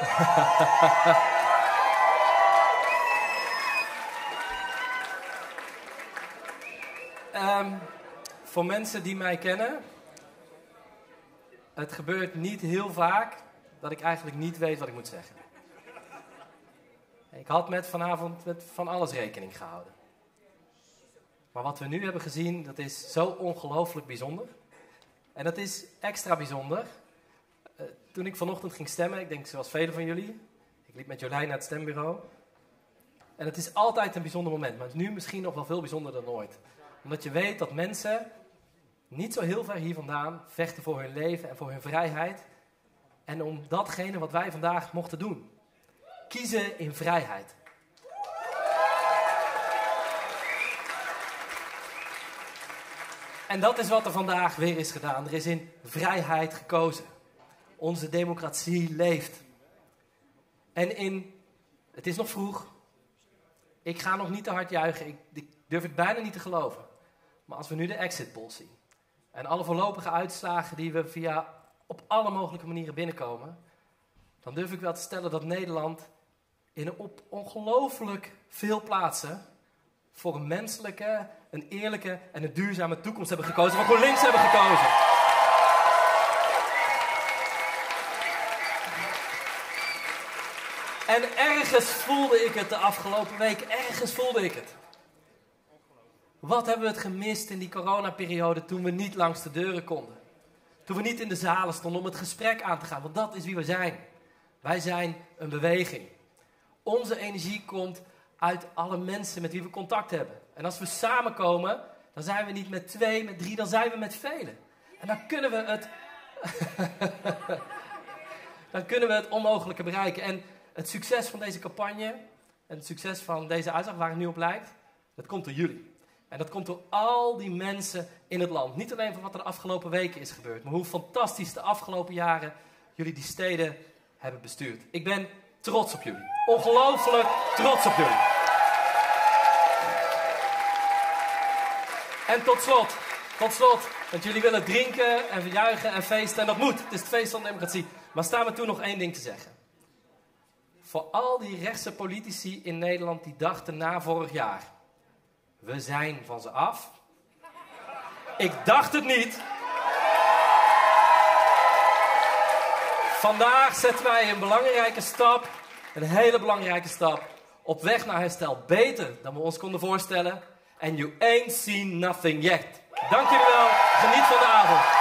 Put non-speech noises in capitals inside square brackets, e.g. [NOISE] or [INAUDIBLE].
[LAUGHS] Ehm, voor mensen die mij kennen, het gebeurt niet heel vaak dat ik eigenlijk niet weet wat ik moet zeggen. Ik had met vanavond met van alles rekening gehouden. Maar wat we nu hebben gezien, dat is zo ongelooflijk bijzonder. En dat is extra bijzonder. Toen ik vanochtend ging stemmen, ik denk zoals velen van jullie, ik liep met Jolijn naar het stembureau. En het is altijd een bijzonder moment, maar nu misschien nog wel veel bijzonderder dan ooit. Omdat je weet dat mensen niet zo heel ver hier vandaan vechten voor hun leven en voor hun vrijheid. En om datgene wat wij vandaag mochten doen. Kiezen in vrijheid. En dat is wat er vandaag weer is gedaan. Er is in vrijheid gekozen. Onze democratie leeft. En in, het is nog vroeg. Ik ga nog niet te hard juichen. Ik, durf het bijna niet te geloven. Maar als we nu de exit poll zien. En alle voorlopige uitslagen die we via op alle mogelijke manieren binnenkomen. Dan durf ik wel te stellen dat Nederland in op ongelooflijk veel plaatsen voor een menselijke, een eerlijke en een duurzame toekomst hebben gekozen. Voor GroenLinks hebben gekozen. En ergens voelde ik het de afgelopen week. Ergens voelde ik het. Wat hebben we het gemist in die coronaperiode toen we niet langs de deuren konden? Toen we niet in de zalen stonden om het gesprek aan te gaan. Want dat is wie we zijn. Wij zijn een beweging. Onze energie komt uit alle mensen met wie we contact hebben. En als we samenkomen, dan zijn we niet met twee, met drie, dan zijn we met velen. En dan kunnen we het. [LAUGHS] dan kunnen we het onmogelijke bereiken. En het succes van deze campagne en het succes van deze uitslag, waar het nu op lijkt, dat komt door jullie. En dat komt door al die mensen in het land. Niet alleen van wat er de afgelopen weken is gebeurd, maar hoe fantastisch de afgelopen jaren jullie die steden hebben bestuurd. Ik ben trots op jullie. Ongelooflijk trots op jullie. En tot slot, tot slot, want jullie willen drinken en verjuichen en feesten en dat moet. Het is het feest van de democratie. Maar staan we toen nog één ding te zeggen. Voor al die rechtse politici in Nederland die dachten na vorig jaar, we zijn van ze af. Ik dacht het niet. Vandaag zetten wij een belangrijke stap, een hele belangrijke stap, op weg naar herstel. Beter dan we ons konden voorstellen. And you ain't seen nothing yet. Dank jullie wel. Geniet van de avond.